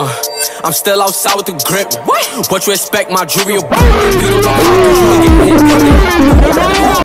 Uh, I'm still outside with the grip. What? What you expect? My jewelry